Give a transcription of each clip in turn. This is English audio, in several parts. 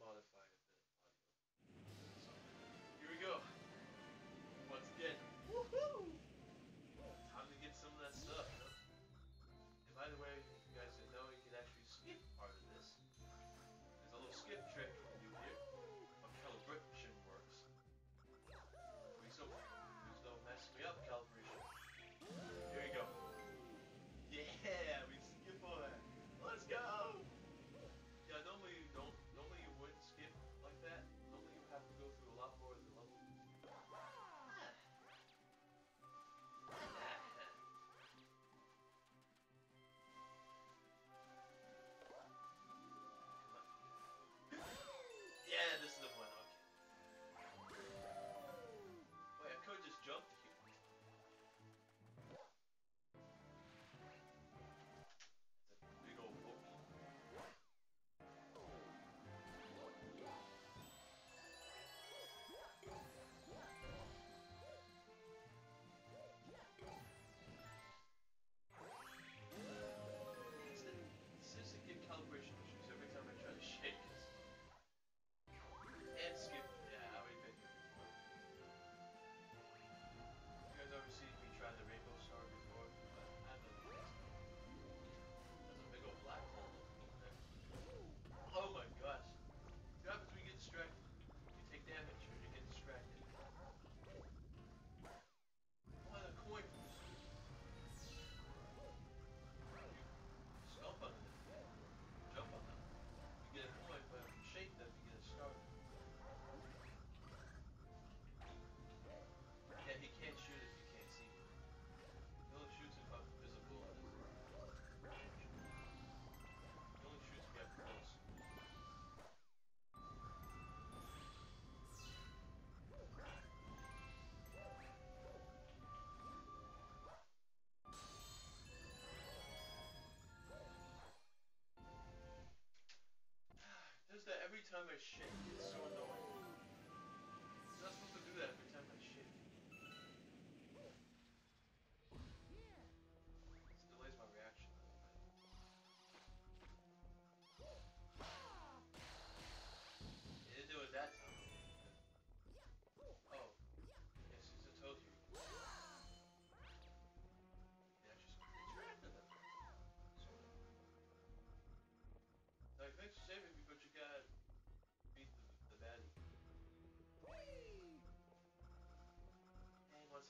model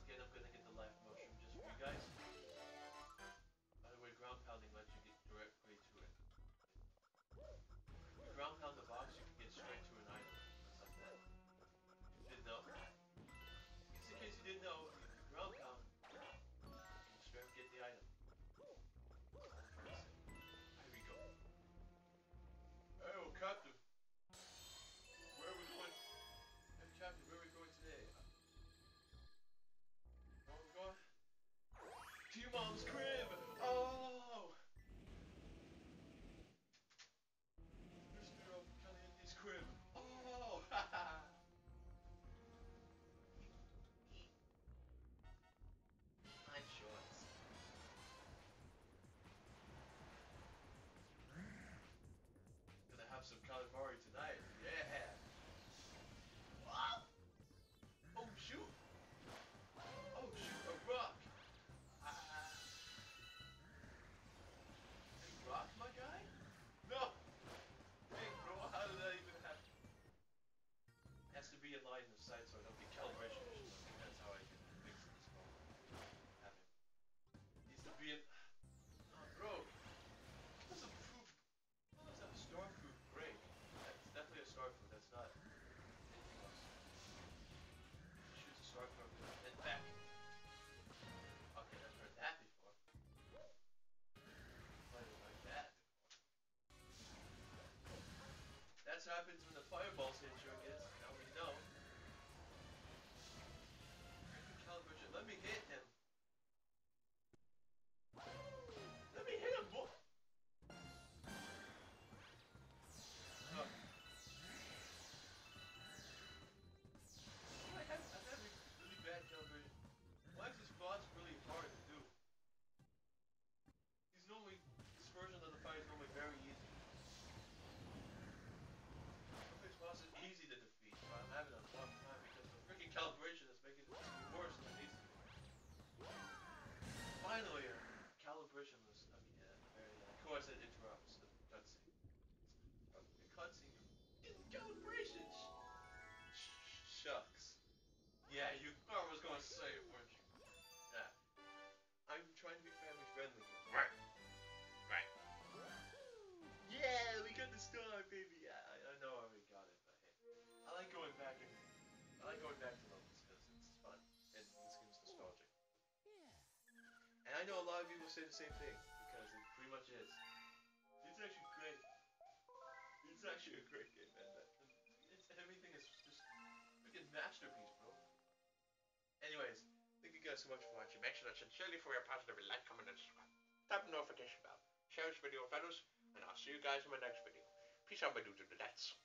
דווקא נגד comes. side so I don't get calibration issues. I think that's how I can fix this problem. Needs to be an... Oh, bro! That's a proof... Oh, that's a stormproof. That's definitely a stormproof, that's not anything else. Shoots a stormproof and back. Okay, that's where that before. That before. That's what happens when the fireballs hit you, I guess. let me hit that know a lot of you will say the same thing because it pretty much is. It's actually great. It's actually a great game, man. It's everything is just freaking masterpiece, bro. Anyways, thank you guys so much for watching. Make sure to sincerely for your positive like, comment, and subscribe. Tap the notification bell. Share this video with others, and I'll see you guys in my next video. Peace out, my dudes and.